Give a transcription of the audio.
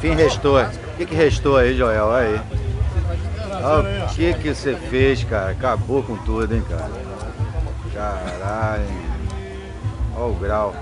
fim restou. O que, que restou aí, Joel? Olha aí. Olha o que que você fez, cara. Acabou com tudo, hein, cara. Caralho. Olha o grau.